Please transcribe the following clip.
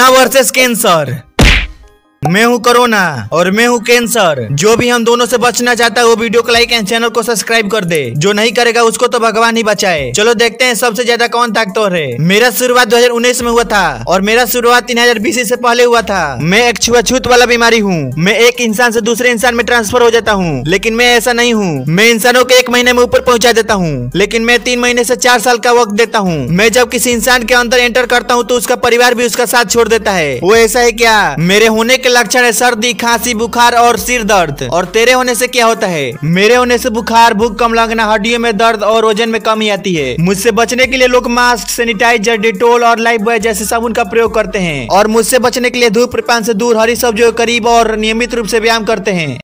Corona versus cancer मैं हूँ corona और मैं हूँ कैंसर। जो भी हम दोनों से बचना चाहता है, वो वीडियो को लाइक एंड चैनल को सब्सक्राइब कर दे। जो नहीं करेगा, उसको तो भगवान ही बचाए। चलो देखते हैं सबसे ज़्यादा कौन ताकतवर है। मेरा शुरुआत 2019 में हुआ था और मेरा शुरुआत तीन हज़ार बीस पहले हुआ था। मैं एक छुआछूत वाला बीमारी हूँ। मैं एक इंसान से दूसरे इंसान में ट्रांसफ़र हो जाता हूँ। लेकिन मैं ऐसा नहीं हूँ। मैं इंसानों के एक महीने में ऊपर पहुँचा देता हूँ। लेकिन मैं तीन महीने से चार साल का वक्त देता हूँ। मैं जब किसी इंसान के अंदर एंटर करता हूँ तो उसका परिवार भी उसका साथ छोड़ देता है। वो ऐसा है क्या? मेरे होने के लक्षण है, सर्दी, खांसी, बुखार और सिर दर्द। और तेरे होने से क्या होता है? मेरे होने से बुखार, भूख कम लगना, हड्डियों में दर्द और वज़न में कमी आती है। मुझसे बचने के लिए लोग मास्क, सैनिटाइजर, डिटोल और लाइफ बॉय जैसे साबुन का प्रयोग करते हैं। और मुझसे बचने के लिए धूप से दूर, हरी सब्जियों, करीब और नियमित रूप से व्यायाम करते हैं।